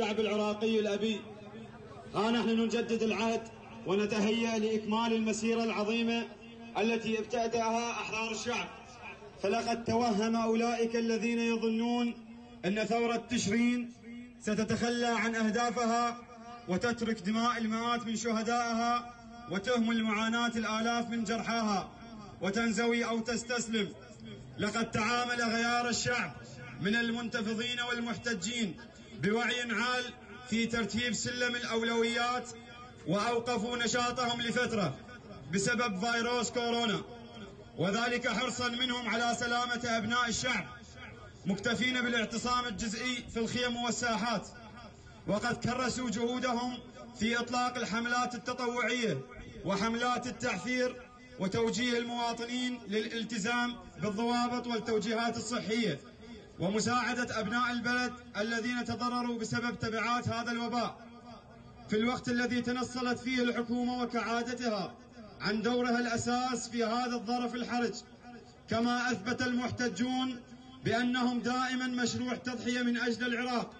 الشعب العراقي الأبي. ها نحن نجدد العهد ونتهيأ لإكمال المسيرة العظيمة التي ابتدأها أحرار الشعب. فلقد توهم أولئك الذين يظنون أن ثورة تشرين ستتخلى عن أهدافها وتترك دماء المئات من شهدائها وتهمل معاناة الآلاف من جرحاها وتنزوي أو تستسلم. لقد تعامل غيار الشعب من المنتفضين والمحتجين بوعي عال في ترتيب سلم الأولويات وأوقفوا نشاطهم لفترة بسبب فيروس كورونا. وذلك حرصا منهم على سلامة أبناء الشعب مكتفين بالاعتصام الجزئي في الخيم والساحات. وقد كرسوا جهودهم في إطلاق الحملات التطوعية وحملات التعفير وتوجيه المواطنين للالتزام بالضوابط والتوجيهات الصحية. ومساعدة أبناء البلد الذين تضرروا بسبب تبعات هذا الوباء. في الوقت الذي تنصلت فيه الحكومة وكعادتها عن دورها الأساس في هذا الظرف الحرج كما أثبت المحتجون بأنهم دائما مشروع تضحية من أجل العراق.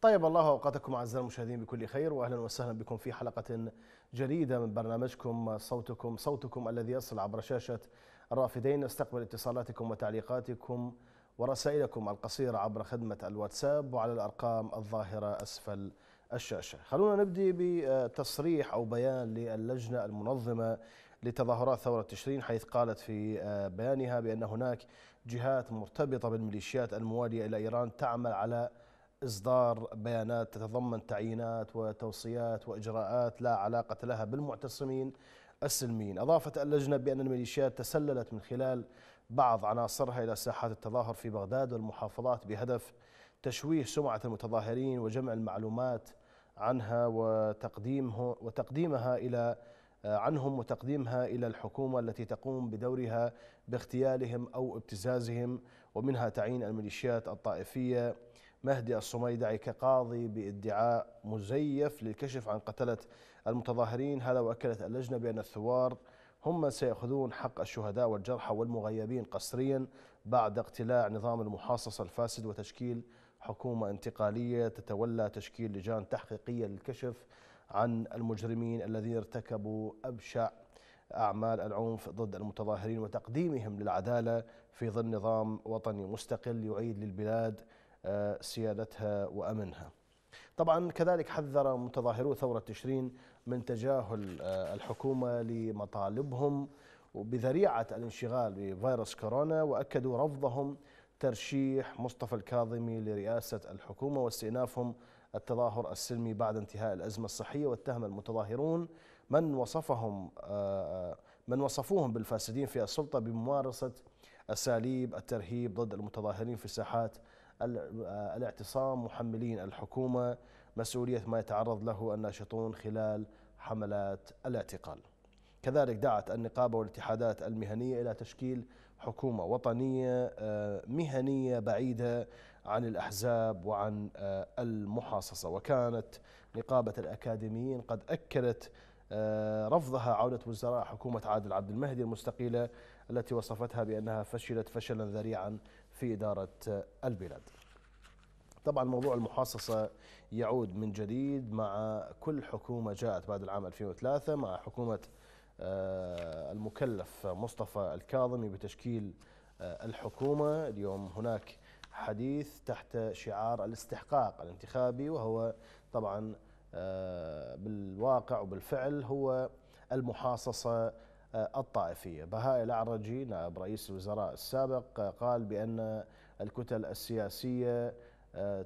طيب الله أوقاتكم أعزائي المشاهدين بكل خير واهلا وسهلا بكم في حلقة جديدة من برنامجكم صوتكم صوتكم الذي يصل عبر شاشة الرافدين نستقبل اتصالاتكم وتعليقاتكم ورسائلكم القصيرة عبر خدمة الواتساب وعلى الأرقام الظاهرة أسفل الشاشة. خلونا نبدي بتصريح أو بيان للجنة المنظمة لتظاهرات ثورة تشرين حيث قالت في بيانها بأن هناك جهات مرتبطة بالميليشيات الموالية إلى إيران تعمل على إصدار بيانات تتضمن تعيينات وتوصيات وإجراءات لا علاقة لها بالمعتصمين السلميين. أضافت اللجنة بأن الميليشيات تسللت من خلال بعض عناصرها إلى ساحات التظاهر في بغداد والمحافظات بهدف تشويه سمعة المتظاهرين وجمع المعلومات عنها وتقديمه وتقديمها إلى عنهم وتقديمها إلى الحكومة التي تقوم بدورها باغتيالهم أو ابتزازهم ومنها تعيين الميليشيات الطائفية مهدي الصميدعي كقاضي بادعاء مزيف للكشف عن قتلة المتظاهرين. هذا وأكدت اللجنة بأن الثوار هم من سيأخذون حق الشهداء والجرحى والمغيبين قسريا بعد اقتلاع نظام المحاصصة الفاسد وتشكيل حكومة انتقالية تتولى تشكيل لجان تحقيقية للكشف عن المجرمين الذين ارتكبوا أبشع أعمال العنف ضد المتظاهرين وتقديمهم للعدالة في ظل نظام وطني مستقل يعيد للبلاد سيادتها وأمنها. طبعا كذلك حذر متظاهرو ثورة تشرين من تجاهل الحكومة لمطالبهم بذريعة الانشغال بفيروس كورونا وأكدوا رفضهم ترشيح مصطفى الكاظمي لرئاسة الحكومة واستئنافهم التظاهر السلمي بعد انتهاء الأزمة الصحية. واتهم المتظاهرون من وصفهم من وصفوهم بالفاسدين في السلطة بممارسة أساليب الترهيب ضد المتظاهرين في ساحات الاعتصام محملين الحكومة مسؤولية ما يتعرض له الناشطون خلال حملات الاعتقال. كذلك دعت النقابة والاتحادات المهنية إلى تشكيل حكومة وطنية مهنية بعيدة عن الأحزاب وعن المحاصصة. وكانت نقابة الأكاديميين قد أكدت رفضها عودة وزراء حكومة عادل عبد المهدي المستقيلة التي وصفتها بأنها فشلت فشلا ذريعا في إدارة البلاد. طبعا موضوع المحاصصة يعود من جديد مع كل حكومة جاءت بعد العام 2003 مع حكومة المكلف مصطفى الكاظمي بتشكيل الحكومة. اليوم هناك حديث تحت شعار الاستحقاق الانتخابي وهو طبعا بالواقع وبالفعل هو المحاصصة الطائفية. بهاء الأعرجي نائب رئيس الوزراء السابق قال بأن الكتل السياسية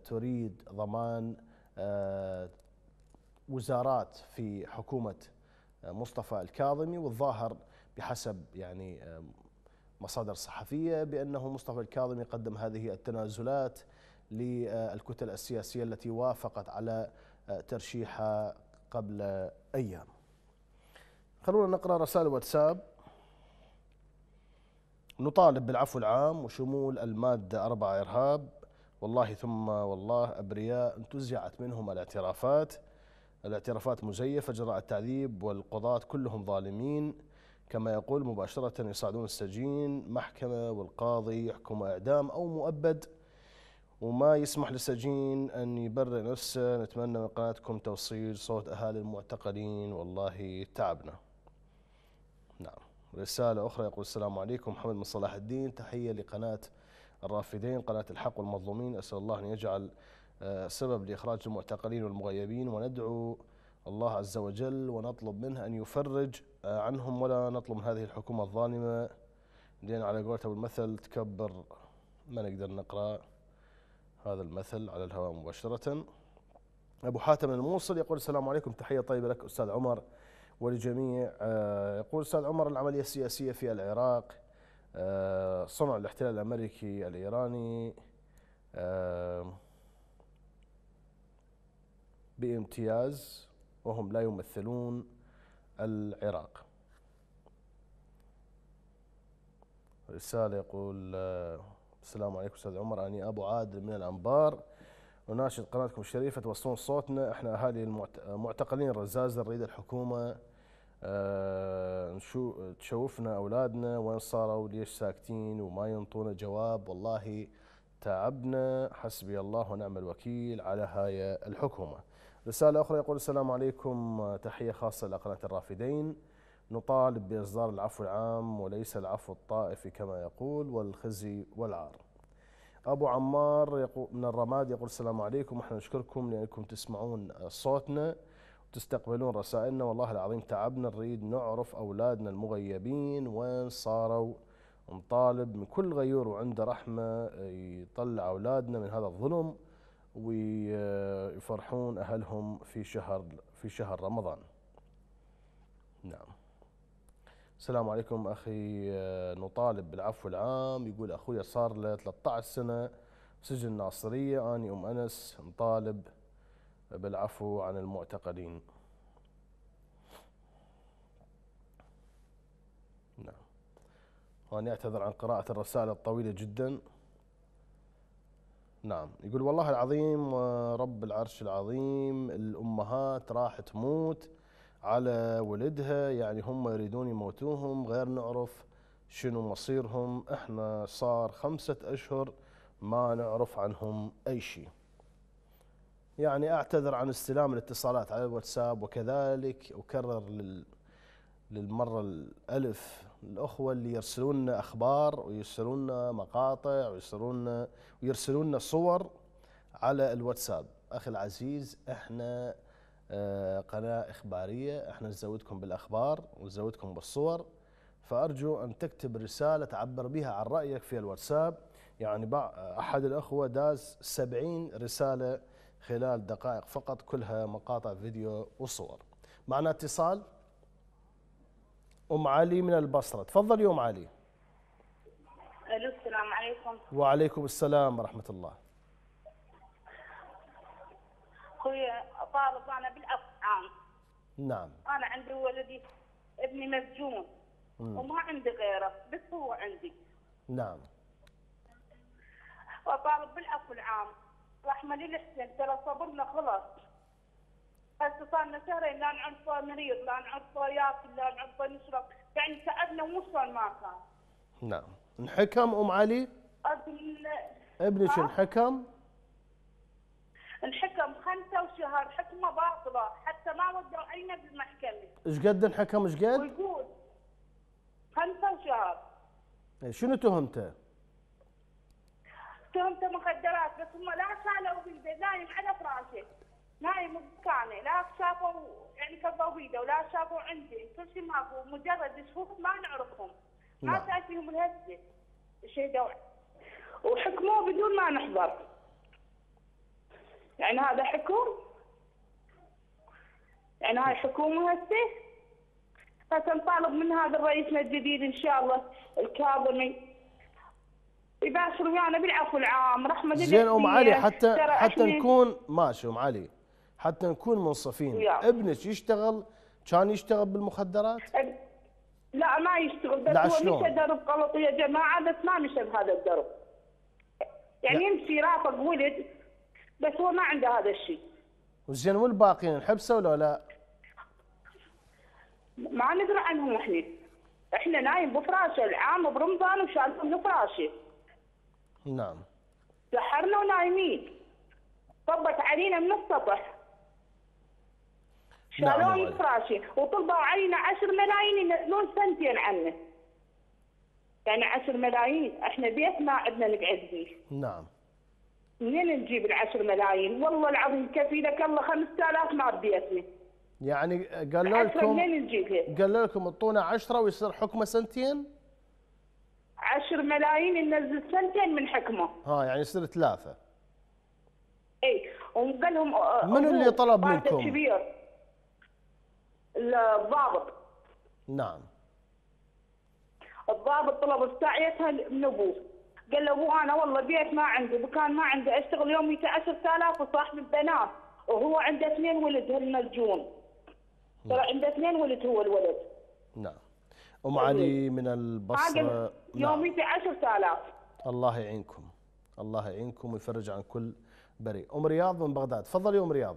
تريد ضمان وزارات في حكومة مصطفى الكاظمي والظاهر بحسب يعني مصادر صحفية بأنه مصطفى الكاظمي قدم هذه التنازلات للكتل السياسية التي وافقت على ترشيحها قبل أيام. خلونا نقرأ رسائل واتساب. نطالب بالعفو العام وشمول المادة أربعة إرهاب. والله ثم والله أبرياء انتزعت منهم الاعترافات. الاعترافات مزيفة جراء التعذيب والقضاة كلهم ظالمين. كما يقول مباشرة يصعدون السجين محكمة والقاضي يحكم إعدام أو مؤبد. وما يسمح للسجين أن يبرئ نفسه. نتمنى من قناتكم توصيل صوت أهالي المعتقلين. والله تعبنا. نعم. رسالة أخرى يقول السلام عليكم. محمد من صلاح الدين. تحية لقناة الرافدين قناة الحق والمظلومين. أسأل الله أن يجعل آه، سبب لإخراج المعتقلين والمغيبين. وندعو الله عز وجل ونطلب منه أن يفرج آه، عنهم ولا نطلب من هذه الحكومة الظالمة. لأن على قولة المثل تكبر ما نقدر نقرأ. هذا المثل على الهواء مباشرة. أبو حاتم الموصل يقول السلام عليكم تحية طيبة لك أستاذ عمر ولجميع آه، يقول أستاذ عمر العملية السياسية في العراق صنع الاحتلال الأمريكي الإيراني بامتياز وهم لا يمثلون العراق. رسالة يقول آه، السلام عليكم أستاذ عمر. أني أبو عادل من الأنبار. وناشد قناتكم الشريفة توصلون صوتنا. إحنا أهالي المعتقلين الرزازة نريد الحكومة. أه تشوفنا أولادنا وين صاروا ليش ساكتين وما ينطونا جواب والله تعبنا. حسبي الله ونعم الوكيل على هاي الحكومة. رسالة أخرى يقول السلام عليكم. تحية خاصة لقناة الرافدين. نطالب بإصدار العفو العام وليس العفو الطائفي كما يقول والخزي والعار. أبو عمار من الرماد يقول السلام عليكم إحنا نشكركم لأنكم تسمعون صوتنا وتستقبلون رسائلنا والله العظيم تعبنا نريد نعرف أولادنا المغيبين وين صاروا. نطالب من كل غيور وعنده رحمة يطلع أولادنا من هذا الظلم ويفرحون أهلهم في شهر في شهر رمضان. نعم. السلام عليكم أخي نطالب بالعفو العام. يقول أخوي صار له 13 سنة سجن ناصرية أني أم أنس نطالب بالعفو عن المعتقلين نعم. وأنا أعتذر عن قراءة الرسالة الطويلة جداً. نعم. يقول والله العظيم رب العرش العظيم الأمهات راح تموت. على ولدها يعني هم يريدون يموتوهم غير نعرف شنو مصيرهم. إحنا صار خمسة أشهر ما نعرف عنهم أي شيء. يعني أعتذر عن استلام الاتصالات على الواتساب وكذلك أكرر للمرة الألف الأخوة اللي يرسلون لنا أخبار ويرسلون مقاطع ويرسلون ويرسلون صور على الواتساب. أخي العزيز إحنا قناة إخبارية. إحنا نزودكم بالأخبار ونزودكم بالصور. فأرجو أن تكتب رسالة تعبر بها عن رأيك في الواتساب. يعني أحد الأخوة داز 70 رسالة خلال دقائق فقط كلها مقاطع فيديو وصور. معنا اتصال؟ أم علي من البصرة. تفضل أم علي. ألو السلام عليكم. وعليكم السلام ورحمة الله. أخوي طالب أنا بالافعام نعم. أنا عندي ولدي ابني مسجون. وما عندي غيره بس هو عندي. نعم. وطالب بالعفو العام. رحمة للحسين ترى صبرنا خلص هسه صار لنا شهرين لا نعرفه مريض لا نعرفه ياكل لا نعرفه نشرب. يعني تعبنا وصل ما كان. نعم. انحكم أم علي؟ ابنك انحكم؟ انحكم خمسة وشهر حكمة باطلة حتى ما ودوا عينه بالمحكمة إيش قد انحكم إيش قد؟ ويقول خمسة وشهر. إيه، شنو تهمته؟ تهمته مخدرات بس هم لا شالوا بالبيت نايم على فراشة. نايم بمكانه لا شافوا يعني كذبوا بيده ولا شافوا عندي. كل شيء ماكو مجرد شهور ما نعرفهم. ما نعم. تأتيهم الهزة. شهدوا وحكموه بدون ما نحضر. يعني هذا حكم؟ يعني هاي حكومة هسه؟ هسه نطالب من هذا رئيسنا الجديد إن شاء الله الكاظمي. يباشر ويانا بالعفو العام رحمة زين أم علي حتى حتى نكون ماشي أم علي. حتى نكون منصفين. ابنك يشتغل؟ كان يشتغل بالمخدرات؟ لا ما يشتغل بس هو مشى درب غلط يا جماعة بس ما مشى بهذا الدرب يعني يمشي رافق ولد بس هو ما عنده هذا الشيء. وزين والباقيين حبسه ولا لا؟ ما ندري عنهم إحنا. إحنا نايم بفراشه العام برمضان وشالهم فراشه. نعم. بحرنا ونايمين. طبت علينا من السطح. نعم، أم من علي. فراشي وطلبوا علينا 10 ملايين ينزلون سنتين عنه. يعني 10 ملايين. إحنا بيت ما عندنا نقعد فيه. نعم. منين نجيب العشر ملايين؟ والله العظيم كفي لك الله 5000 ما بيتنا يعني قالوا لكم منين نجيبها؟ قالوا لكم اعطونا عشرة ويصير حكمه سنتين؟ 10 ملايين ننزل سنتين من حكمه. ها يعني يصير ثلاثة. اي وقال لهم آه، منو اللي أبوه طلب منكم؟ كبير الضابط. نعم. الضابط طلب الساعيتها من ابوه قال له ابوه أنا والله بيت ما عندي مكان ما عندي أشتغل يومي 10000 وصاحب البنات وهو عنده اثنين ولد هالمسجون ترى عنده اثنين ولد هو الولد. نعم. أم علي من عاقل البصرة نعم يومي 10000 الله يعينكم. الله يعينكم ويفرج عن كل بريء. أم رياض من بغداد. تفضلي أم رياض.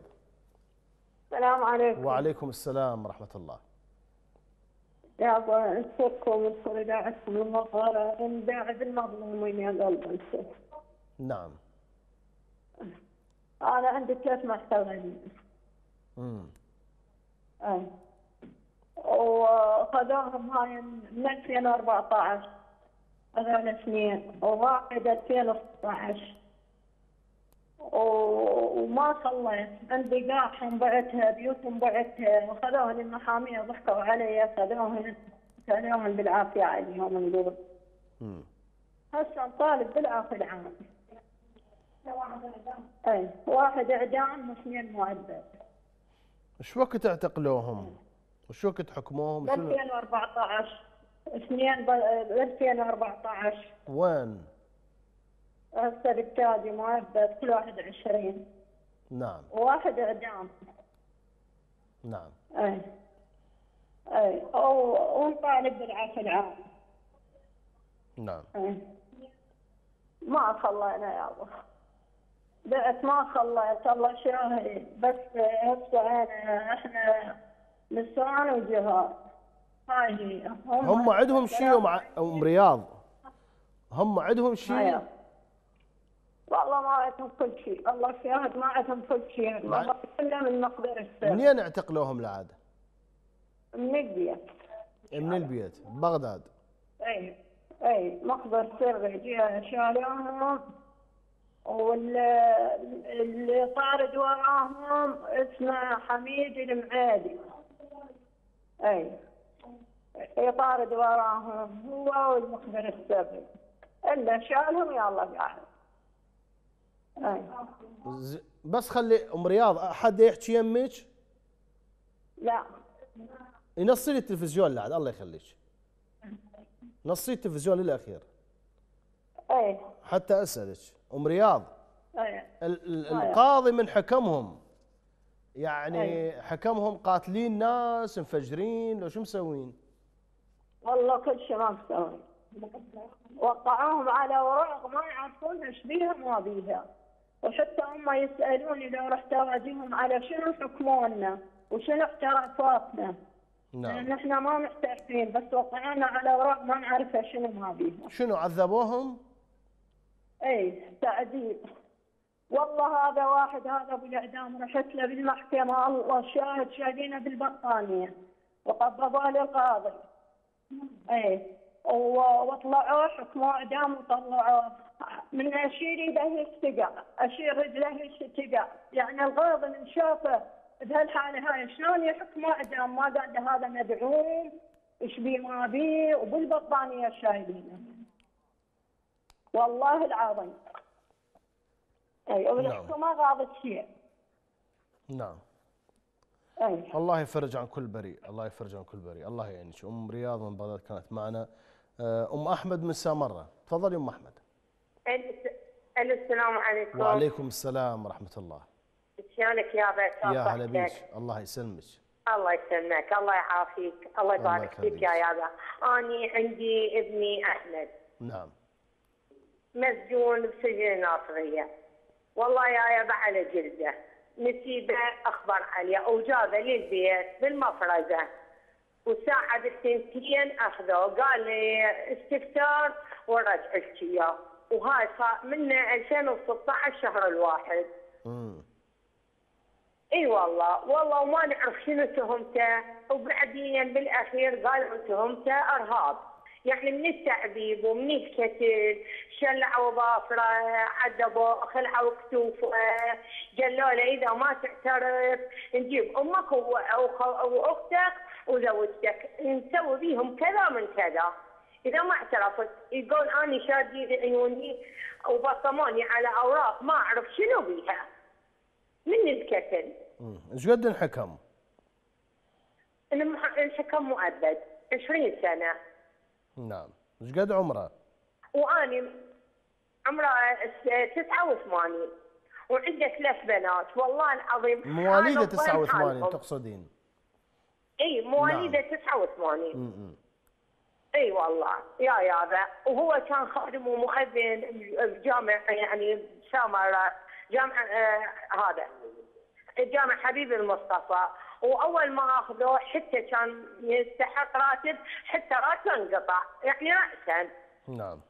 السلام عليكم. وعليكم السلام ورحمة الله. يا ابا انصركم انصر اذاعتكم المغارة نداعب المظلومين يا قلب انصر نعم. أنا عندي ثلاث محتويين مم. أي. وخذوهم هاي من 2014 هذول اثنين. وواحد 2016 و- وما صليت عندي قاحهم بعتها بيوتهم بعتها وخذوهن المحامية ضحكوا علي خذوهن خذوهن بالعافية عليهم نقول. هسه طالب بالعافية العام اي واحد إعدام واثنين مؤبد وش وقت اعتقلوهم؟ وش وقت حكموهم؟ ب شنو 2014 اثنين ب 2014 وين؟ هسه بالتالي مؤبد كل واحد 20 نعم. وواحد إعدام. نعم. أي. أي. ونطالب بالعافية العام. نعم. أي. ما خلينا يا ابو بعت ما خليت الله شاهد. بس هسه أنا إحنا نسوان وجهاد. هاي هي. هم عندهم شيء أم رياض. هم عندهم شيء. والله ما عندهم كل شيء. الله شاهد ما عندهم كل شيء. والله كله من مقدر السر. منين اعتقلوهم العاده؟ من البيت. من البيت بغداد. اي اي مقدر سر جهه شالوهم واللي اللي طارد وراهم اسمه حميد المعادي. اي يطارد وراهم هو والمخبر السبع إلا شالهم يا الله قاعد بس خلي أم رياض احد يحكي يمك؟ لا. ينصي لي التلفزيون لعد الله يخليك. نصي التلفزيون للأخير. أي. حتى أسألك أم رياض أي. ال- ال- آه. القاضي من حكمهم. يعني أي. حكمهم قاتلين ناس مفجرين لو شو مسوين؟ والله كل شيء ما مسوي. وقعوهم على اوراق ما يعرفون إيش بيها ما بيها وحتى هم يسألوني لو رحت اواجههم على شنو حكمونا وشنو اعترافاتنا. نعم. إحنا ما محترفين بس وقعونا على اوراق ما نعرفها شنو بيها شنو عذبوهم؟ اي تعذيب. والله هذا واحد هذا أبو الإعدام رحت له بالمحكمة الله شاهد شايلينه بالبطانية. وقبضوا لي القاضي اي وطلعوه حكموا إعدام وطلعوه. من اشير ايده يستقع اشير رجله يستقع يعني الغاضي من شافه بهالحاله هاي شلون يحكموا اعدام ما قال هذا مدعوم. إيش بيه ما بيه وبالبطانية شايلينه والله العظيم. أي والحكومة غاضت شيء. نعم. أي. الله يفرج عن كل بريء. الله يفرج عن كل بريء. الله يعينك أم رياض من بغداد كانت معنا. آه، أم أحمد من سامرة. تفضلي أم أحمد. السلام عليكم. وعليكم السلام ورحمة الله. شلونك يا بيت؟ يا هلا بيك. الله يسلمك. الله يسلمك. الله يعافيك. الله يبارك. فيك يا يابا. أني عندي ابني أحمد. نعم. مسجون بسجن الناصريه والله يا يابا على جلده. نسيبه اخبر عليه وجابه للبيت بالمفرزة. والساعة بالثنتين أخذوه قال لي استفسار ورجع لك إياه. وهاي صار من 2016 شهر الواحد. مم. إي والله والله وما نعرف شنو تهمته. وبعدين بالأخير قالوا تهمته أرهاب. يعني من التعذيب ومن القتل شلعوا ظافرة عذبوا خلعوا كتوفة. قالوا له إذا ما تعترف نجيب أمك وأختك وزوجتك. نسوي بيهم كذا من كذا. إذا ما اعترفت يقول اني شادين عيوني وبصموني على أوراق ما أعرف شنو بيها من القتل مم. إيش قد انحكم؟ الحكم مؤبد 20 سنة نعم إيش قد عمره؟ وأني عمره س- 89 وعنده ثلاث بنات والله العظيم مواليده حالهم وين 89 حالهم. تقصدين؟ إي مواليده 89 مم. إي والله يا يابا وهو كان خادم ومؤذن بجامع يعني سامر جامع آه هذا جامع حبيب المصطفى. وأول ما أخذوه حتى كان يستحق راتب حتى راتبه انقطع يعني راسا. نعم.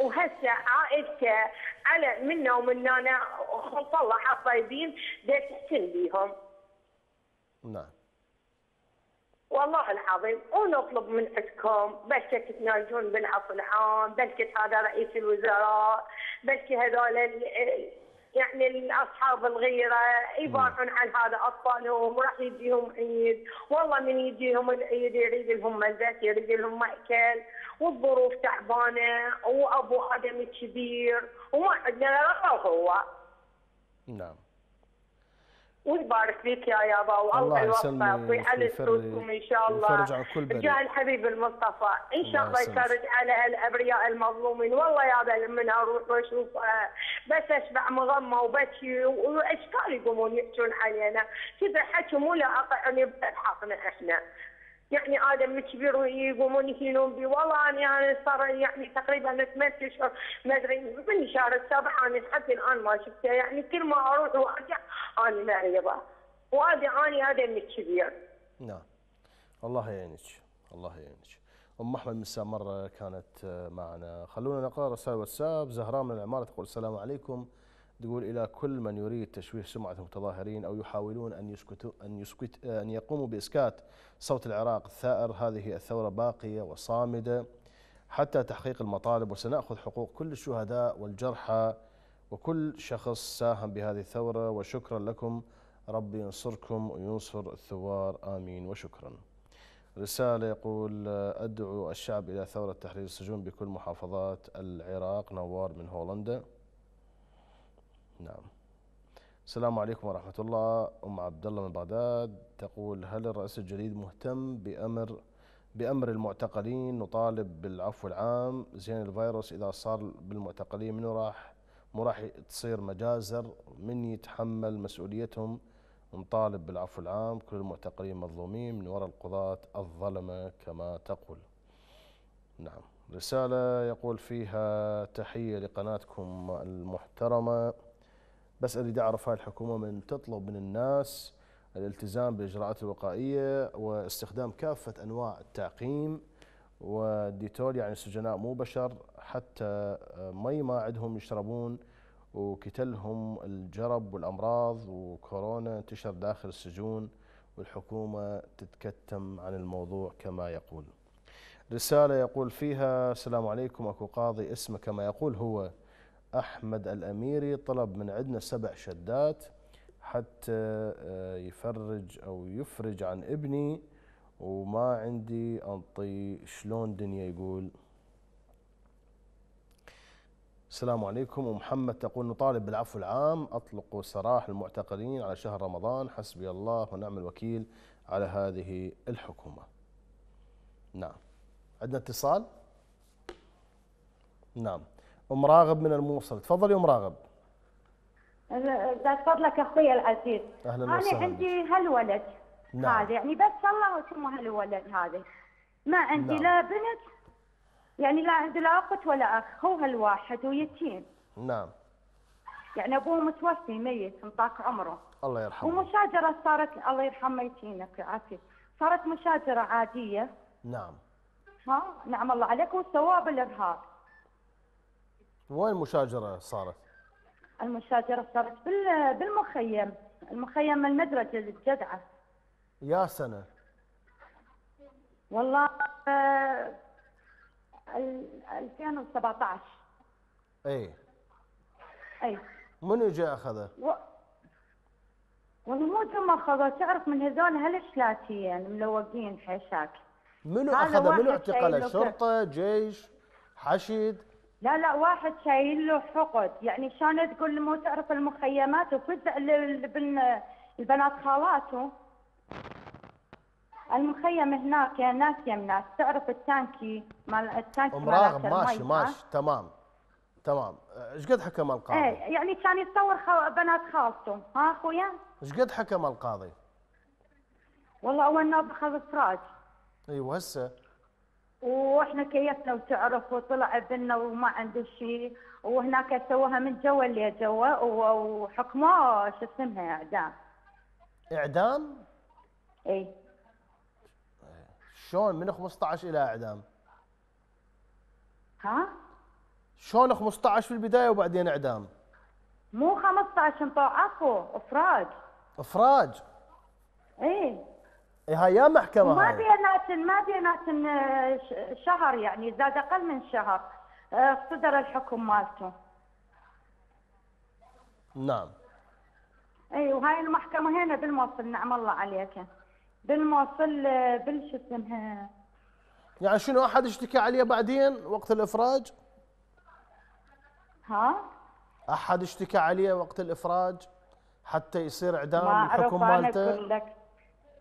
وهسه عائلته على منا ومننا خلص الله على الطيبين تحسن بيهم. نعم. والله العظيم ونطلب من عندكم بلكي تتناجون بالعفو العام بلكي هذا رئيس الوزراء بلكي هذول يعني الأصحاب الغيرة يباعون عن هذا أطفالهم وراح يجيهم عيد. والله من يجيهم العيد يريد لهم مزات يريد لهم مأكل والظروف تعبانة وأبو آدم كبير وما عندنا لا هو. نعم. ويبارك فيك يا يابا والله الله يوفقك ويفرج- سعودكم إن شاء الله. جاه الحبيب المصطفى. إن شاء الله. يفرج على الأبرياء المظلومين. والله يابا لما أروح وأشوف آه، بس أشبع مغمى وبكي واشكال يقومون يحجون علينا كذا حكي مو لائق يعني بحقنا إحنا. يعني آدم كبير ويقومون يهينون بي. والله أنا أنا صار يعني تقريبا ثمان اشهر ما أدري من الشهر السابع أنا لحد الآن ما شفته. يعني كل ما أروح وأرجع أنا مريضه وهذا اني آدم كبير نعم. الله يعينك. الله يعينك. أم أحمد من سامره كانت معنا. خلونا نقرأ رسائل واتساب. زهراء من العمارة تقول السلام عليكم. تقول إلى كل من يريد تشويه سمعة المتظاهرين أو يحاولون أن يسكتوا أن يسكت أن يقوموا بإسكات صوت العراق الثائر. هذه الثورة باقية وصامدة حتى تحقيق المطالب وسنأخذ حقوق كل الشهداء والجرحى وكل شخص ساهم بهذه الثورة. وشكرا لكم. ربي ينصركم وينصر الثوار. آمين. وشكرا. رسالة يقول أدعو الشعب إلى ثورة تحرير السجون بكل محافظات العراق. نوار من هولندا. نعم. السلام عليكم ورحمة الله. أم عبد الله من بغداد تقول هل الرئيس الجديد مهتم بامر بأمر المعتقلين؟ نطالب بالعفو العام. زين الفيروس إذا صار بالمعتقلين منو راح مو راح تصير مجازر؟ من يتحمل مسؤوليتهم؟ نطالب بالعفو العام. كل المعتقلين مظلومين من وراء القضاة الظلمة كما تقول. نعم. رسالة يقول فيها تحية لقناتكم المحترمة. بس أريد أعرف هاي الحكومة من تطلب من الناس الالتزام بالإجراءات الوقائية واستخدام كافة أنواع التعقيم؟ والديتول يعني السجناء مو بشر حتى مي ما عندهم يشربون وكتلهم الجرب والأمراض وكورونا انتشر داخل السجون والحكومة تتكتم عن الموضوع كما يقول. رسالة يقول فيها السلام عليكم أكو قاضي اسمه كما يقول هو أحمد الأميري طلب من عندنا سبع شدات حتى يفرج أو يفرج عن ابني وما عندي أنطي شلون دنيا يقول. السلام عليكم. ومحمد تقول نطالب بالعفو العام أطلقوا سراح المعتقلين على شهر رمضان. حسبي الله ونعم الوكيل على هذه الحكومة. نعم. عندنا اتصال؟ نعم. أم راغب من الموصل. تفضل يا أم راغب بعد فضلك أخوي العزيز. أنا وسهلاً. عندي هالولد نعم. هذا يعني بس الله اسمه هالولد هذا. ما عندي نعم. لا بنت يعني لا عندي لا أخت ولا أخ هو هالواحد ويتيم. نعم. يعني أبوه متوفي ميت مطاق عمره. الله يرحمه. ومشاجرة صارت الله يرحم ميتينك يعافيك صارت مشاجرة عادية. نعم. ها؟ نعم الله عليك وسواه بالارهاب وين المشاجره صارت؟ المشاجرة صارت بال- بالمخيم المخيم المدرسة الجدعة يا سنة والله آه، ال- 2017 إي إي منو جاء أخذه؟ و... والله مو جمع خذوا تعرف من هذول هالشلاتيين ملوقين حيشاك منو هذا أخذه؟ منو اعتقله؟ شرطة؟ جيش؟ حشد؟ لا لا واحد شايل له حقد. يعني شلون تقول مو تعرف المخيمات وفزع البنات خالاته؟ المخيم هناك يا ناس يا ناس. تعرف التانكي مال التانكي ام راغب ماشي ماشي تمام تمام. إيش قد حكم؟ القاضي؟ إيه يعني كان يتصور خو... بنات خالته ها أخويا؟ إيش قد حكم القاضي؟ والله اول نوب اخذ افراج إيوه هسه. وإحنا كيفنا وتعرف وطلع ابننا وما عنده شيء وهناك سووها من جوا اللي جوا و- وحكموه شو اسمها إعدام. إعدام؟ إي. شلون؟ من 15 إلى إعدام؟ ها؟ شلون 15 في البداية وبعدين إعدام؟ مو 15 انطوا عفو إفراج. إفراج. إي. إيه هاي يا محكمة ما هاي بينات ما بينات آه، شهر يعني زاد أقل من شهر. آه، صدر الحكم مالته. نعم. اي وهاي المحكمة هنا بالموصل نعم الله عليك. بالموصل آه، بالشو اسمها؟ يعني شنو أحد اشتكى عليه بعدين وقت الإفراج؟ ها؟ أحد اشتكى عليه وقت الإفراج حتى يصير إعدام ما أعرف الحكم أنا مالته؟ أقول لك.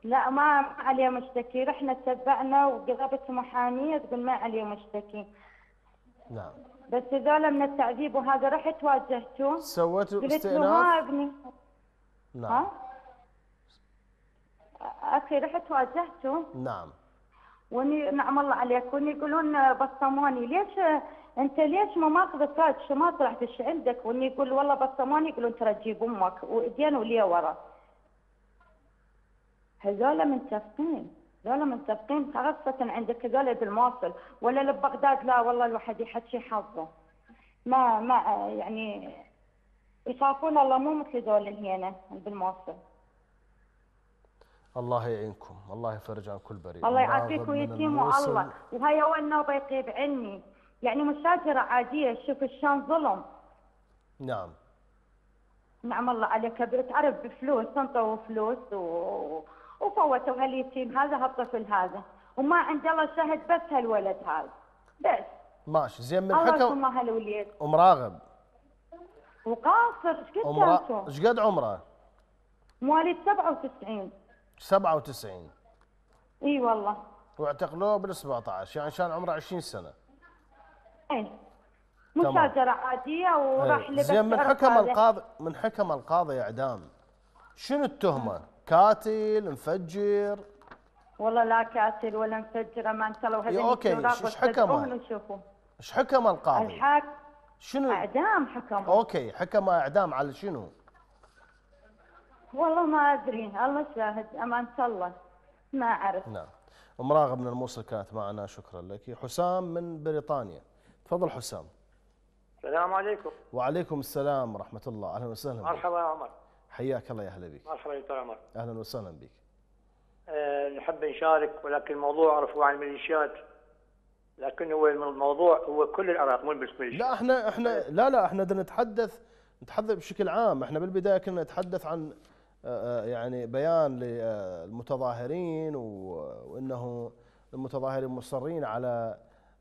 لا ما عليه مشتكي. رحنا تبعنا وقربت محامية تقول ما عليه مشتكي. نعم. بس هذول من التعذيب وهذا رحت واجهته سويتوا قلت له استئناف؟ ما ابني. نعم. ها؟ أخي رحت واجهته نعم. وني نعم الله عليك. وني يقولون بصموني. ليش أنت ليش ما ماخذ شو ما طلعت؟ إيش عندك؟ وني يقول والله بصموني. يقولون ترى تجيب أمك. وايدين وليه ورا. هذول متفقين هذول متفقين خاصة عندك هذول بالموصل. ولا ببغداد لا والله الواحد يحكي حظه. ما ما يعني يخافون الله مو مثل ذول هنا بالموصل. الله يعينكم. الله يفرج عن كل بريء. الله يعافيك ويتيم. والله. وهي أول نوبة يطيب عني. يعني مشاجره عادية شوف شلون ظلم. نعم. نعم الله عليك بتعرف بفلوس انطوا فلوس و... وفوتوا هاليتيم هذا هالطفل هذا وما عند الله شهد بس هالولد هذا بس ماشي زين من الله حكم ثم هالوليد ام راغب وقاصر إيش قد. جاته؟ إيش قد عمره؟ مواليد 97 97 إي والله واعتقلوه بال 17 يعني كان عمره 20 سنة إي مشاجرة عادية وراح. لبس زين من حكم. القاضي من حكم القاضي اعدام شنو التهمة؟ قاتل مفجر والله لا كاتل ولا مفجر ما انت لو إيه، هذا okay، إيش حكمه؟ نشوفه إيش حكم القاضي؟ الحكم شنو؟ إعدام حكم okay حكم إعدام على شنو؟ والله ما أدري الله شاهد امانه الله. ما أعرف. نعم. ام راغب من الموصل كانت معنا شكرا لك. حسام من بريطانيا. تفضل حسام. السلام عليكم. وعليكم السلام ورحمة الله. أهلا وسهلا. مرحبا يا عمر. حياك الله يا أهلا بك مرحبا دكتور عمر أهلا وسهلا بك أه نحب نشارك ولكن الموضوع رفع عن الميليشيات لكن هو الموضوع هو كل العراق مو بس لا إحنا إحنا لا لا إحنا بدنا نتحدث نتحدث بشكل عام. إحنا بالبداية كنا نتحدث عن آه، آه، يعني بيان للمتظاهرين وإنه المتظاهرين مصرين على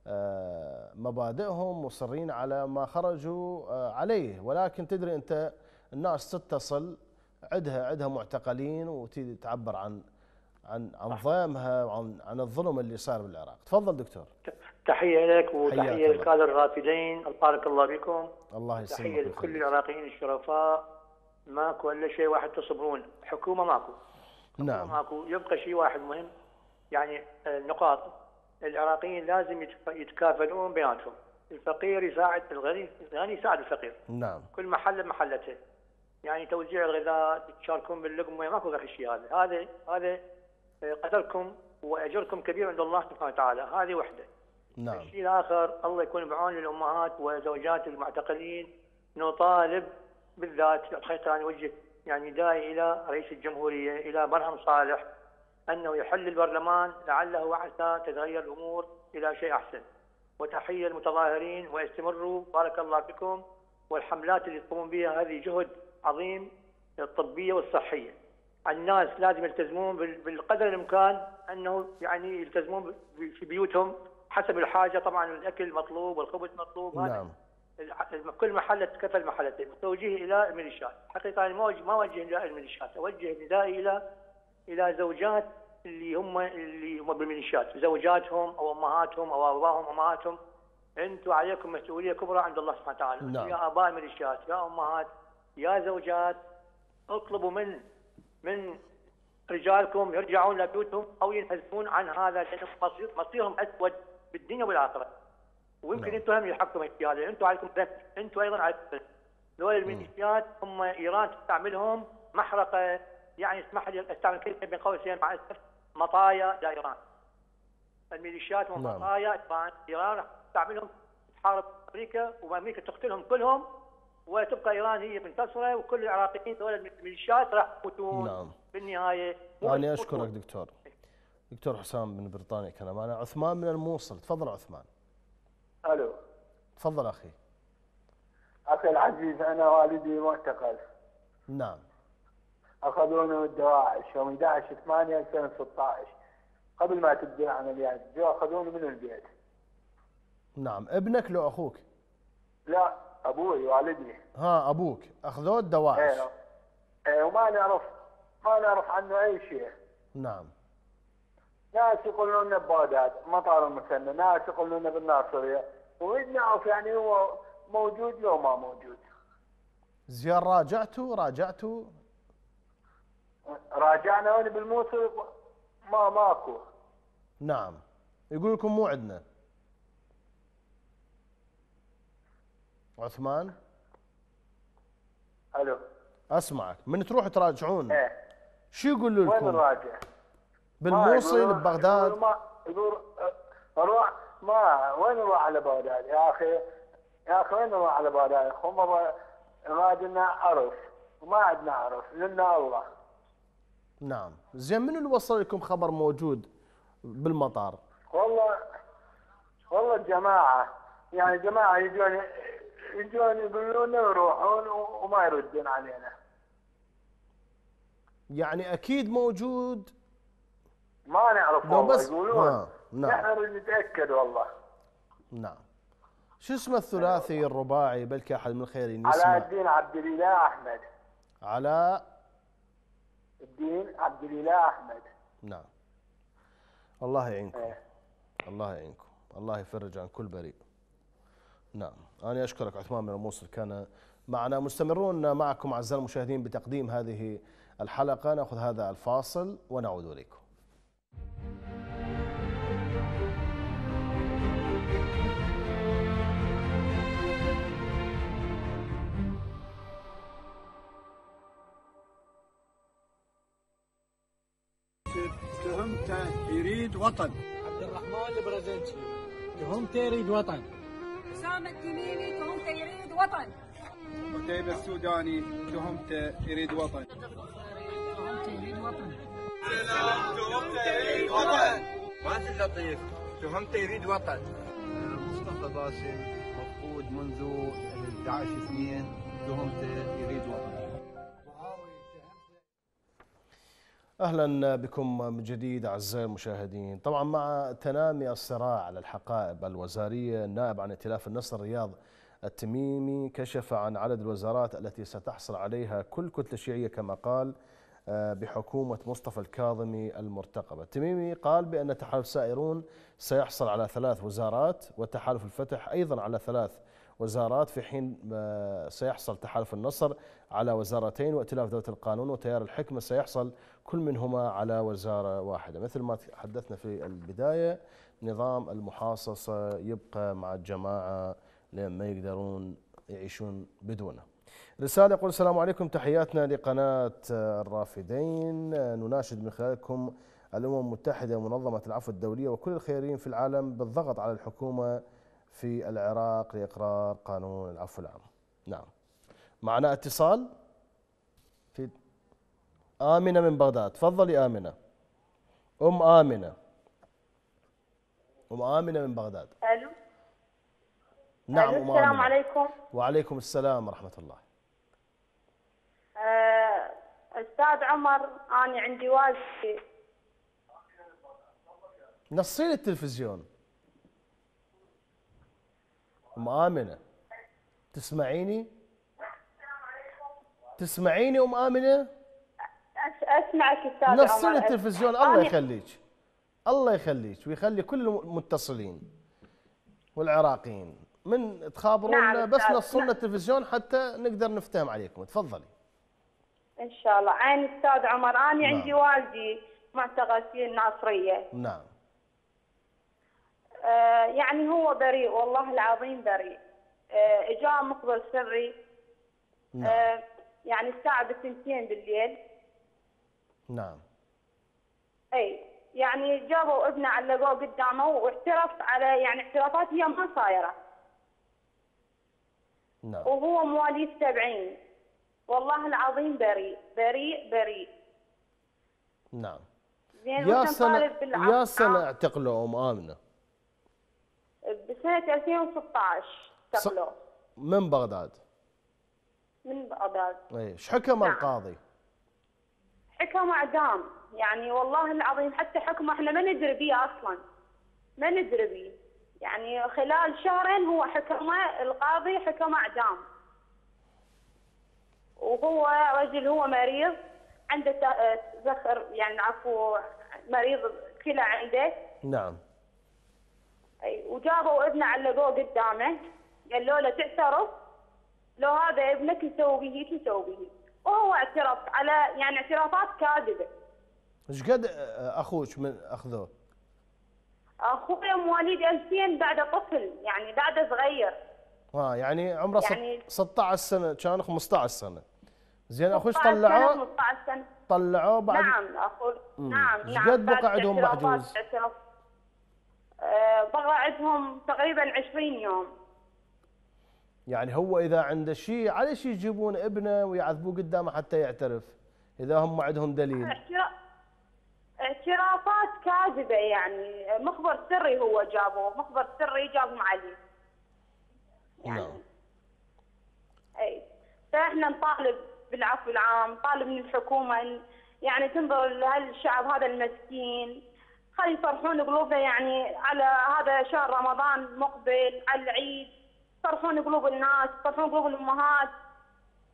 آه، مبادئهم مصرين على ما خرجوا آه، عليه. ولكن تدري أنت الناس تتصل عندها عندها معتقلين وتيجي تعبر عن عن عن ضيمها وعن عن الظلم اللي صار بالعراق. تفضل دكتور. تحية لك وتحية. للكادر الرافدين. بارك الله بكم الله يسلمك تحية لكل. العراقيين الشرفاء. ماكو إلا شيء واحد تصبرون. حكومة ماكو. نعم. ماكو. يبقى شيء واحد مهم. يعني آه، نقاط. العراقيين لازم يتكافلون بيناتهم. الفقير يساعد الغني الغني يساعد الفقير. نعم. كل محل بمحلته يعني توزيع الغذاء تشاركون باللقمه ماكو غير الشيء هذا. هذا هذا قدركم وأجركم كبير عند الله سبحانه وتعالى. هذه وحدة. نعم. الشيء الآخر الله يكون بعون الامهات وزوجات المعتقلين. نطالب بالذات الحقيقة أنا اوجه يعني ندائي إلى رئيس الجمهورية إلى مرهم صالح أنه يحل البرلمان لعله وعسى تتغير الأمور إلى شيء أحسن. وتحية للمتظاهرين واستمروا بارك الله فيكم. والحملات اللي تقومون بها هذه جهد عظيم الطبية والصحية. الناس لازم يلتزمون بال- بالقدر الإمكان أنه يعني يلتزمون في بيوتهم حسب الحاجة. طبعا الأكل مطلوب والخبز مطلوب هذا نعم. كل محل تكفى المحلتين. توجيه إلى الميليشيات. حقيقة أنا ما ما اوجه إلى الميليشيات. أوجه ندائي إلى إلى زوجات اللي هم اللي هم بالميليشيات. زوجاتهم أو أمهاتهم أو ابائهم امهاتهم أنتم عليكم مسؤولية كبرى عند الله سبحانه وتعالى. نعم. يا آباء الميليشيات يا أمهات يا زوجات اطلبوا من من رجالكم يرجعون لبيوتهم أو ينهزمون عن هذا لأن مصير مصيرهم أسود بالدنيا والآخرة ويمكن نعم. أنتم هم يحقكم الشيء هذا أنتم عليكم ذنب أنتم أيضا عليكم ذنب ذول الميليشيات هم إيران تستعملهم محرقة يعني اسمح لي أستعمل كلمة بين قوسين مع الاسف مطايا لايران الميليشيات هم نعم. إيران راح تستعملهم تحارب أمريكا وأمريكا تقتلهم كلهم وتبقى إيران هي منتصرة وكل العراقيين ذول الميليشيات راح يموتون نعم. بالنهاية. أشكرك يموتون. دكتور. دكتور حسام بن بريطانيا كان معنا عثمان من الموصل. تفضل عثمان. ألو. تفضل أخي. أخي العزيز أنا والدي معتقل. نعم. اخذونه الدواعش يوم 11 8 2016 قبل ما تبدأ العمليات جو اخذونه من البيت. نعم. ابنك لو أخوك؟ لا. أبوي والدي. ها أبوك. أخذوه الدواعش. إيه. إيه وما نعرف ما نعرف عنه أي شيء. نعم. ناس يقولون لنا ببغداد مطار المثنى ناس يقولون لنا بالناصرية. ونريد نعرف يعني هو موجود لو ما موجود. زين راجعتوا؟ راجعتوا؟ راجعنا وأنا بالموصل ما ماكو. نعم. يقول لكم مو عندنا. عثمان؟ ألو. أسمعك. من تروح تراجعون؟ إيه. شو يقولوا وين لكم؟ نراجع؟ بالموصل ما يقولون- ببغداد؟ ما يقول أه، روح ما وين نروح على بغداد يا أخي؟ يا أخي وين نروح على بغداد؟ هم غادنا عرف. وما عندنا عرف. لنا الله. نعم. زين من اللي وصل لكم خبر موجود بالمطار؟ والله والله الجماعة. يعني جماعة يجون يجون يقولون لنا يروحون و- وما يردون علينا. يعني أكيد موجود. ما نعرف والله بس يقولون. ها نعم. نحن نتأكد والله. نعم. شو اسمه الثلاثي الرباعي؟ بلكي أحد من الخيرين علاء يسمع الدين عبد الإله أحمد. علاء. الدين عبد الإله أحمد. نعم. الله يعينكم. إيه. الله يعينكم. الله يفرج عن كل بريء. نعم. أنا أشكرك عثمان من الموصل كان معنا مستمرون معكم أعزائي المشاهدين بتقديم هذه الحلقة. نأخذ هذا الفاصل ونعود إليكم. تهمته يريد وطن. عبد الرحمن البرزنجي تهمته يريد وطن. أسامة التميمي تهمته يريد وطن. قتيبة السوداني تهمته يريد وطن؟ تهمته يريد وطن. مازن لطيف تهمته يريد وطن. مصطفى باسم مفقود منذ 11 2 تهمته يريد وطن. أهلا بكم من جديد أعزائي المشاهدين، طبعا مع تنامي الصراع على الحقائب الوزارية النائب عن ائتلاف النصر رياض التميمي كشف عن عدد الوزارات التي ستحصل عليها كل كتلة شيعية كما قال آه، بحكومة مصطفى الكاظمي المرتقبة، التميمي قال بأن تحالف سائرون سيحصل على ثلاث وزارات وتحالف الفتح أيضا على ثلاث وزارات في حين آه، سيحصل تحالف النصر على وزارتين وائتلاف دوله القانون وتيار الحكمه سيحصل كل منهما على وزارة واحدة. مثل ما تحدثنا في البداية نظام المحاصصة يبقى مع الجماعة لين ما يقدرون يعيشون بدونه. رسالة يقول السلام عليكم تحياتنا لقناة الرافدين. نناشد من خلالكم الأمم المتحدة منظمة العفو الدولية وكل الخيرين في العالم بالضغط على الحكومة في العراق لإقرار قانون العفو العام. نعم. معنا اتصال؟ في آمنة من بغداد. تفضلي آمنة. أم آمنة. أم آمنة من بغداد. ألو. نعم ألو، السلام آمنة. عليكم. وعليكم السلام ورحمة الله. آه، أستاذ عمر أنا عندي والدتي نصين التلفزيون. أم آمنة تسمعيني؟ تسمعيني أم آمنة؟ أس- أسمعك أستاذ نصين التلفزيون الله يخليك. الله يخليك. ويخلي كل المتصلين والعراقيين. من تخابرونا نعم، بس نصلنا نعم. التلفزيون حتى نقدر نفتهم عليكم. تفضلي. إن شاء الله. عين أستاذ عمر. أنا نعم. عندي والدي معتقل في الناصريه نعم. يعني هو بريء والله العظيم بريء. آه، اجاه مخبر سري. نعم. آه، يعني الساعة بثنتين بالليل. نعم. أي يعني جابوا ابنه علقوه قدامه واعترف على يعني اعترافات هي ما صايرة. نعم. وهو مواليد سبعين والله العظيم بريء بريء بريء. نعم. يا سنة يا سنة اعتقلوا أم آمنة. بسنة 2016 ص- اعتقلوه من بغداد؟ من بغداد. اي إيش حكم نعم. القاضي؟ حكم أعدام. يعني والله العظيم حتى حكمه إحنا ما ندري بيه أصلا. ما ندري بيه يعني خلال شهرين هو حكمه القاضي حكم أعدام. وهو رجل هو مريض عنده ت- زخر يعني عفو مريض كلى عنده. نعم. أي وجابوا ابنه علقوه قدامه قالوا له تعترف لو هذا ابنك يسوي به هيك يسوي به وهو اعترف على يعني اعترافات كاذبة إيش قد آه، أخوك من اخذوه؟ أخوي مواليد 2000 بعده طفل يعني بعده صغير ها يعني عمره يعني- يعني 16 سنة كان 15 سنة زين أخوك 16 سنة، طلعوه 15 سنة طلعوه بعد نعم أخوي مم. نعم إيش نعم قد بقى بعد عندهم اعترافات محجوز؟ اعتراف. آه، بقى عندهم تقريبا 20 يوم. يعني هو إذا عنده شيء على شيء يجيبون ابنه ويعذبوه قدامه حتى يعترف؟ إذا هم عندهم دليل. اعترا- اعترافات كاذبة يعني. مخبر سري هو جابوه مخبر سري جابهم عليه نعم. إي. فإحنا نطالب بالعفو العام نطالب من الحكومة ان يعني تنظر لهالشعب هذا المسكين. خلي يفرحون قلوبنا يعني على هذا شهر رمضان مقبل على العيد. يفرحون قلوب الناس يفرحون قلوب الأمهات.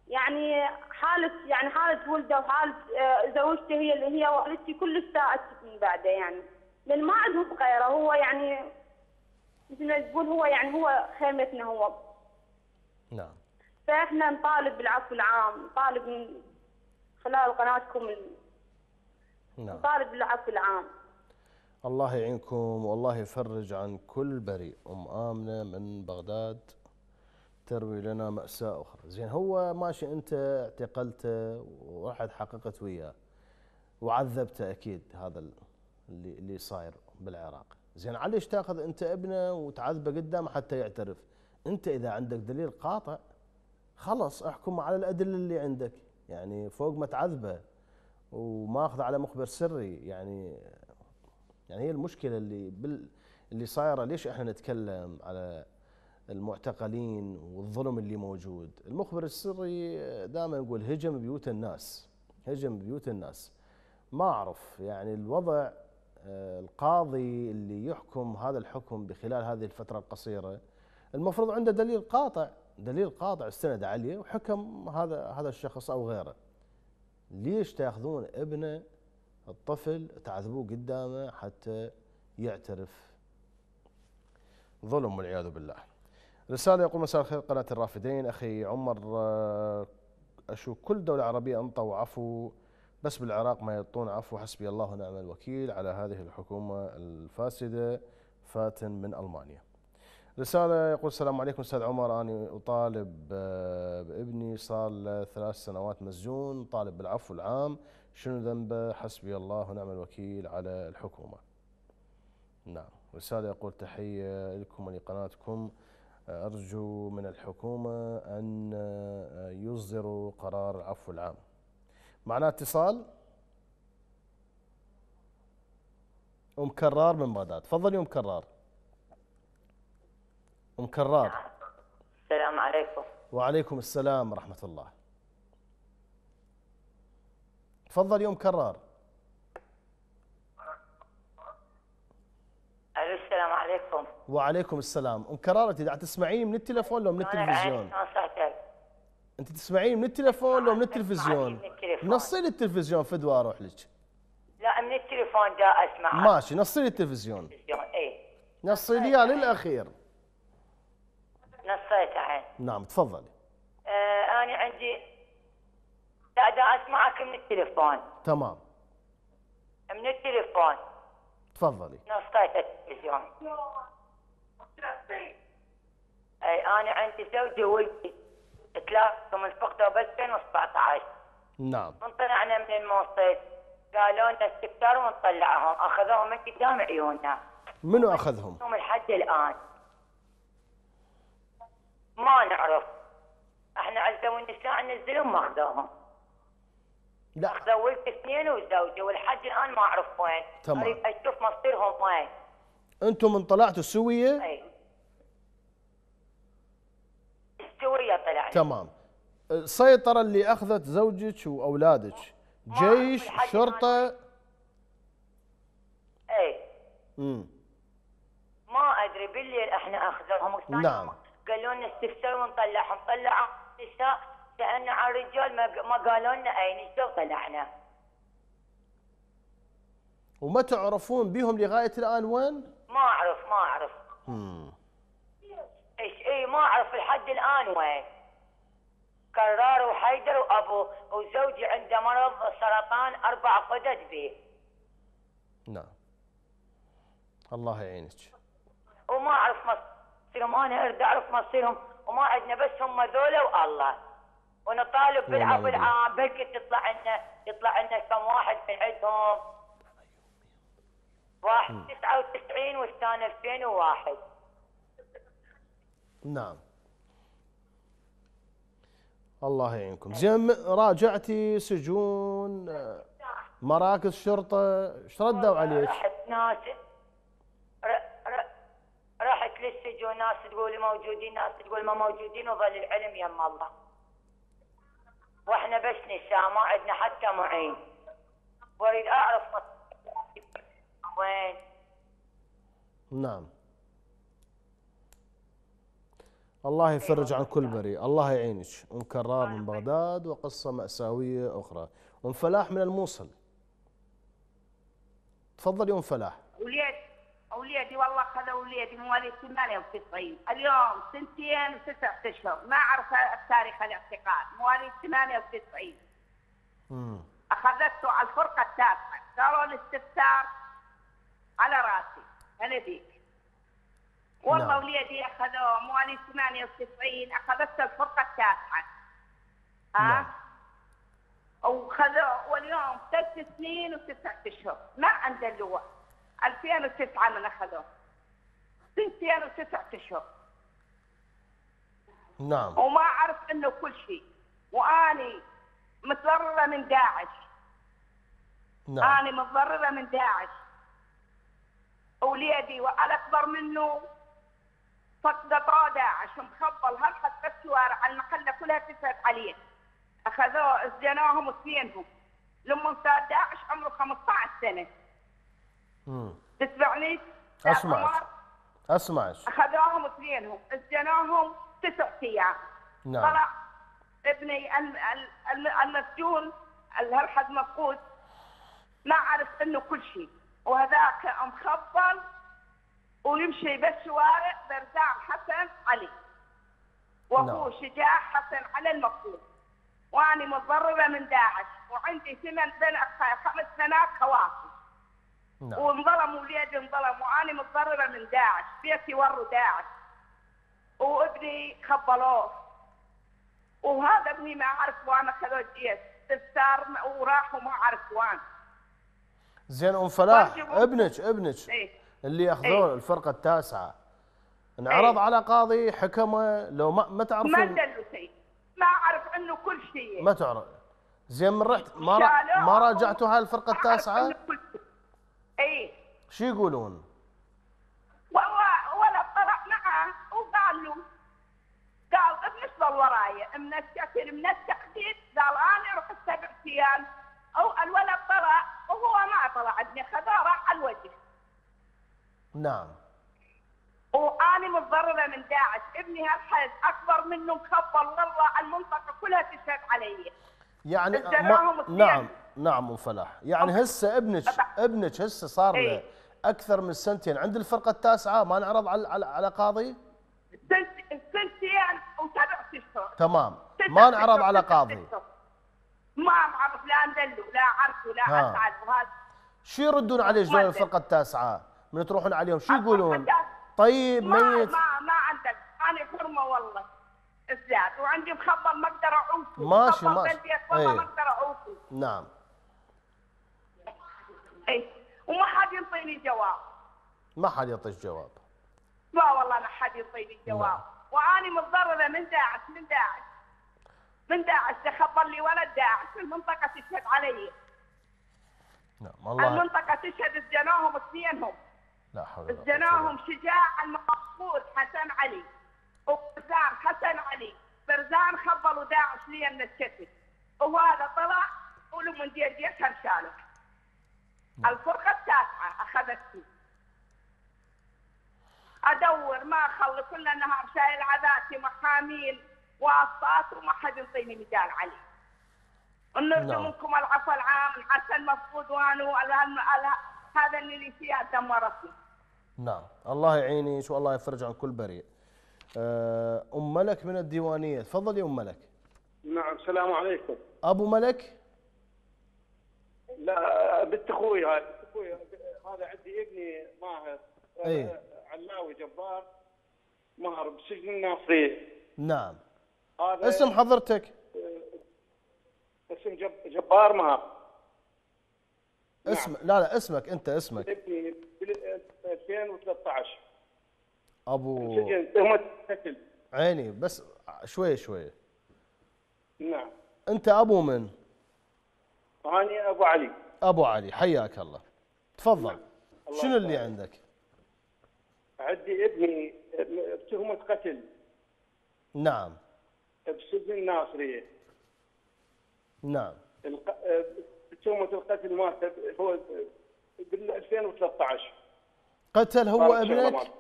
يعني حالة يعني حالة ولده وحالة آه، زوجته هي اللي هي والدتي كل استاءت من بعده يعني. لأن ما عندهم غيره هو يعني مثل ما تقول هو يعني هو خيمتنا هو. نعم. فإحنا نطالب بالعفو العام نطالب من خلال قناتكم نعم. نطالب بالعفو العام. الله يعينكم والله يفرج عن كل بريء. أم آمنة من بغداد تروي لنا مأساة أخرى. زين هو ماشي أنت اعتقلته ورحت حققت وياه وعذبته أكيد هذا اللي اللي صاير بالعراق. زين عليش تاخذ أنت ابنه وتعذبه قدامه حتى يعترف؟ أنت إذا عندك دليل قاطع خلص احكم على الأدلة اللي عندك. يعني فوق ما تعذبه وماخذ على مخبر سري. يعني يعني هي المشكلة اللي بال اللي صايرة. ليش إحنا نتكلم على المعتقلين والظلم اللي موجود؟ المخبر السري دائما نقول هجم بيوت الناس هجم بيوت الناس. ما أعرف يعني الوضع آه، القاضي اللي يحكم هذا الحكم بخلال هذه الفترة القصيرة المفروض عنده دليل قاطع دليل قاطع استند عليه وحكم هذا هذا الشخص أو غيره. ليش تأخذون ابنه الطفل تعذبوه قدامه حتى يعترف. ظلم والعياذ بالله. رسالة يقول مساء الخير قناة الرافدين. أخي عمر آه، أشوف كل دولة عربية أنطوا عفو بس بالعراق ما يعطون عفو. حسبي الله ونعم الوكيل. على هذه الحكومة الفاسدة فاتن من ألمانيا. رسالة يقول السلام عليكم أستاذ عمر. أنا أطالب آه، بابني صار له ثلاث سنوات مسجون طالب بالعفو العام. شنو ذنبه؟ حسبي الله ونعم الوكيل على الحكومة. نعم. رسالة يقول تحية لكم ولقناتكم أرجو من الحكومة أن يصدروا قرار العفو العام. معنا اتصال؟ أم كرار من بغداد. تفضلي أم كرار. أم كرار. السلام عليكم. وعليكم السلام ورحمة الله. تفضلي أم كرار. السلام عليكم. وعليكم السلام. أم كرار أنت قاعد تسمعيني من التليفون لو من التلفزيون؟ أنت تسمعيني من التليفون لو من التلفزيون. نصي التلفزيون فدوى أروح لك. لا من التليفون جاء أسمع. ماشي نصي التلفزيون. التلفزيون اي نصي لي عين نعم تفضلي. آه أنا عندي دا أسمعك من التليفون. تمام. من التليفون. تفضلي. نصيت التلفزيون أي أنا عندي زوجي وولدي ثلاثة من فقدوا ب 2017 نعم. من طلعنا من الموصل قالوا لنا استفسار ونطلعهم. أخذوهم من قدام عيوننا منو أخذهم؟ هم لحد الآن. ما نعرف. إحنا عزوا النساء ننزلهم ما اخذوهم لا. أخذوا ولد اثنين وزوجه ولحد الآن ما أعرف وين. تمام. أريد أشوف مصيرهم وين. أنتم من طلعتوا سوية إي. السورية طلعنا تمام. السيطرة اللي أخذت زوجك وأولادك. جيش شرطة؟ إي. مم. ما أدري بالليل إحنا اخذوهم نعم. قالوا لنا استفسار ونطلعهم. طلعوا النساء سالنا عن الرجال ما قالوا لنا اي نساء وطلعنا وما تعرفون بهم لغاية الآن وين؟ ما أعرف ما أعرف. مم. إيش اي ما أعرف لحد الآن وين. كرار وحيدر وأبو وزوجي عنده مرض سرطان أربع قدد به. نعم. الله يعينك. وما أعرف مصيرهم أنا أريد أعرف مصيرهم وما عندنا بس هم ذولا والله. ونطالب بالعفو. العام بلكي تطلع لنا يطلع لنا كم واحد من عندهم. واحد 99 والثاني 2001 نعم. الله يعينكم. زين راجعتي سجون آه، مراكز شرطة إيش ردوا عليك؟ رحت ناس للسجون ناس تقول موجودين ناس تقول ما موجودين وظل العلم يم الله. وإحنا بس نساء ما عندنا حتى معين. وأريد أعرف وين. نعم. الله يفرج عن كل بريء. الله يعينك. أم كرار من بغداد وقصة مأساوية أخرى. أم فلاح من الموصل. تفضلي أم فلاح. وليد وليدي والله خذوا وليدي مواليد 98 اليوم سنتين وتسعة أشهر. ما أعرف تاريخ الاعتقال مواليد 98 مم. أخذته على الفرقة التاسعة. قالوا الاستفسار على راسي. أنا بيك. والله نعم. وليدي أخذوه. مواليد 98 أخذته الفرقة التاسعة. ها؟ نعم. وخذوه واليوم ثلاث سنين وتسعة أشهر. ما عنده اللواء. 2009 من أخذوه. سنتين وتسعة أشهر. نعم. وما أعرف إنه كل شيء. وأني متضرره من داعش. نعم. أنا متضرره من داعش. وليدي والاكبر منه. فقدوا داعش. مخبل هالحد بالشوارع المحله كلها تسعد عليه أخذوه سجنوهم اثنينهم لما صار داعش عمره 15 سنة. تسمعني؟ عمر؟ أسمعك. اخذوهم اثنينهم سجنوهم تسع أيام. نعم. طلع ابني ال- ال- ال- المسجون الهرحد مفقود ما عرف إنه كل شيء. وهذاك مخبل ويمشي بالشوارع برزاع حسن علي. واخوه نعم. شجاع حسن علي المفقود واني متضرره من داعش. وعندي ثمان بنات خمس بنات خواتي نعم. وانظلم وليدي انظلم واني متضرره من داعش بيتي وروا داعش. وابني خبلوه. وهذا ابني ما أعرف وأنا خذوه الجيش استفسار وراحوا ما أعرف وين. زين أم فلاح. ابنك ابنك. إيه. اللي يأخذون الفرقة التاسعة. انعرض على قاضي حكمه لو ما ما ما تعرفين دلوا شيء. ما أعرف عنه كل شيء. ما تعرف. زين من رحت ما. ما راجعتوا هاي الفرقة التاسعة؟ كل إيه. شو يقولون؟ و- ولا طلع معه وقال له قال ابنك ضل وراي من الشكل من التحديد قال أنا رحت سبع أيام أو الولد طلع وهو ما طلع ابني خذاه راح على الوجه. نعم. وأنا متضررة من داعش ابني هالحد أكبر منه مخبل والله المنطقة كلها تشهد علي. يعني ما. نعم نعم أم فلاح. يعني هسه ابنك ابنك هسه صار له إيه. أكثر من سنتين. عند الفرقة التاسعة ما انعرض على على, على قاضي؟ سنت سنتين وسبع اشهر تمام. ما أشهر، على قاضي. ما أعرف لا ندلو لا عرفه لا ها. أسعد. وهذا شو يردون زول أدري. الفرقة التاسعة؟ من تروحون عليهم شو يقولون. طيب ما ميت. ما ما عندك أنا حرمة والله. زاد وعندي مخبل ما أقدر أعوفه. ماشي، ماشي. والله. ما اعوفه نعم. اي وما حد يعطيني جواب. ما حد يعطيك جواب. لا والله ما حد يعطيني جواب. واني متضرره من داعش من داعش. من داعش تخبر لي ولد داعش المنطقة تشهد علي. نعم الله المنطقة تشهد سجنوهم اثنينهم. لا حول ولا سجنوهم شجاع المقصود حسن علي. وبرزان حسن علي. برزان خبلوا داعش لي من الشتت وهذا طلع ولو من دير دير شاله الفرقه التاسعه اخذتني ادور ما اخلي كل النهار شايل عذاتي محامين واسطات وما حد يعطيني مجال عليه ونرجو نعم. منكم العفو العام عسى المفقود ال- هذا اللي فيها دمرتني نعم الله يعينك والله يفرج عن كل بريء ام ملك من الديوانيه تفضلي ام ملك نعم السلام عليكم. أبو ملك؟ لا بنت أخوي هاي. أخوي هذا عندي ابني ماهر. آه، علاوي جبار ماهر بسجن الناصرية. نعم. هذا اسم حضرتك؟ اسم جب جبار ماهر. اسم لا لا اسمك انت اسمك. ابني بال 2013 ابو سجن تهمه قتل عيني بس شوي شوي. نعم. أنت أبو من؟ هاني أبو علي. أبو علي حياك الله. تفضل. الله شنو اللي. عندك؟ عندي ابني بتهمه قتل نعم. بسجن الناصريه نعم. الق... تهمه القتل مالته هو بال 2013 قتل هو ابنك.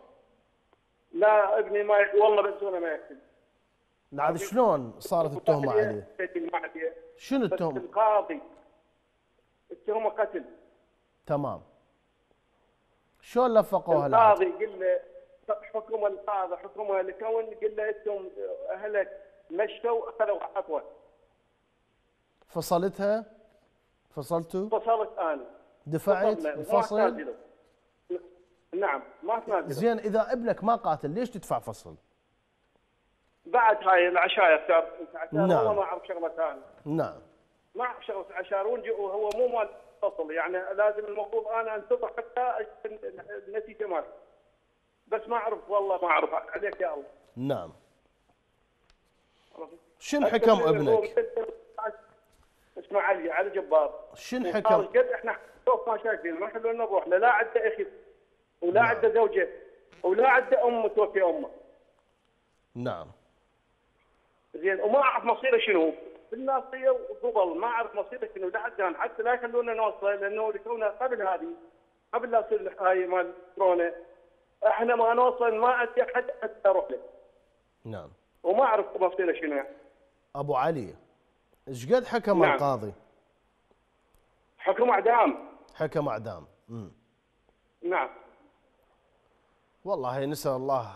لا ابني ما والله بس ولا ما يكتب عاد شلون صارت التهمة عليه؟ شنو التهمة؟ القاضي التهمة قتل. تمام. شلون لفقوها القاضي قال له حكم القاضي حكمها لكون قال له أنتم أهلك مشوا اخذوا عفوا. فصلتها؟ فصلتوا؟ فصلت أنا. دفعت؟ الفصل. نعم ما تنازل زين إذا ابنك ما قاتل ليش تدفع فصل؟ بعد هاي عشان نعم. هو ما أعرف شغلة ثانية. نعم. ما أعرف شغلة عشان ونجي وهو مو مال فصل يعني لازم المفروض أنا انتظر حتى النتيجة مالته بس ما أعرف والله ما أعرف. عليك يا الله. نعم. شن حكم ابنك؟ اسمه علي علي جبار. شن حكم؟ قد إحنا خوف ما شايفين. ما خلونا نروح لا عنده أخي ولا عنده زوجة ولا عنده أم توفي أمه. نعم. زين وما أعرف مصيره شنو. في الناصيه وقبل ما أعرف مصيره شنو. لحد الان حتى لا يخلونا نوصل لأنه كنا قبل هذه قبل لا تصير هاي مال كورونا. إحنا ما نوصل ما أدري حد حتى أروح له. نعم. وما أعرف مصيره شنو. يعني أبو علي إيش قد حكم نعم. القاضي؟ حكم أعدام. حكم أعدام. مم. نعم. والله نسأل الله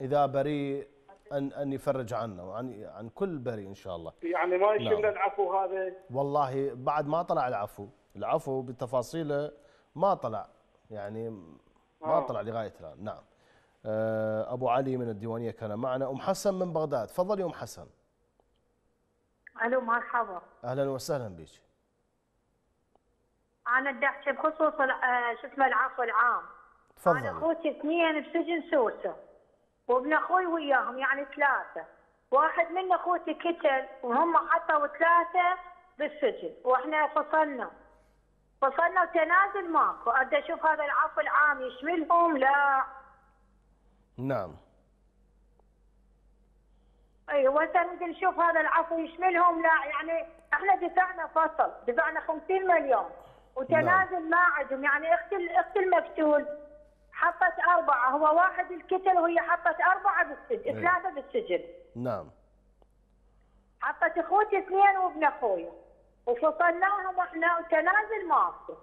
إذا بريء أن أن يفرج عنا وعن عن كل بريء إن شاء الله. يعني ما يشمل نعم. العفو هذا؟ والله بعد ما طلع العفو العفو بتفاصيله ما طلع يعني ما آه. طلع لغاية الآن. نعم. آه، أبو علي من الديوانية كان معنا. أم حسن من بغداد. تفضلي أم حسن. ألو مرحبا. أهلا وسهلا بك. أنا بدي أحكي بخصوص ال- آه، شو اسمه العفو العام. أنا تفضلي أخوتي اثنين بسجن سوسة. وابن أخوي وياهم يعني ثلاثة. واحد من أخوتي قتل وهم حطوا ثلاثة بالسجن وإحنا فصلنا. فصلنا وتنازل ماكو. ادي أشوف هذا العفو العام يشملهم؟ لا. نعم. أي نريد نشوف هذا العفو يشملهم؟ لا يعني إحنا دفعنا فصل دفعنا 50 مليون. وتنازل ما عندهم يعني اخت اخت المقتول. حطت أربعة هو واحد القتل وهي حطت أربعة بالسجن أي. ثلاثة بالسجن. نعم. حطت أخوتي اثنين وابن اخويا وفصلناهم إحنا وتنازل ماكو.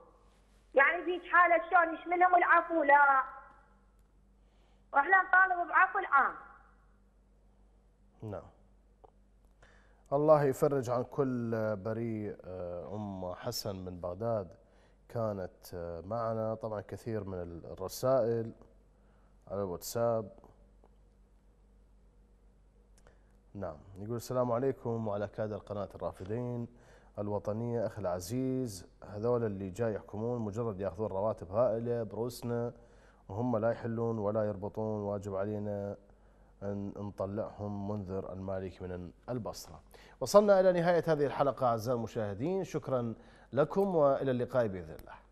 يعني ذيك حالة شلون يشملهم العفو؟ لا. وإحنا نطالب بعفو العام نعم. الله يفرج عن كل بريء آه، أم حسن من بغداد. كانت آه، معنا طبعا كثير من الرسائل على الواتساب. نعم يقول السلام عليكم وعلى كادر قناة الرافدين. الوطنية أخي العزيز هذول اللي جاي يحكمون مجرد يأخذون رواتب هائلة بروسنا وهم لا يحلون ولا يربطون. واجب علينا أن نطلعهم منذر المالك من البصرة. وصلنا إلى نهاية هذه الحلقة أعزائي المشاهدين. شكرا لكم وإلى اللقاء بإذن الله.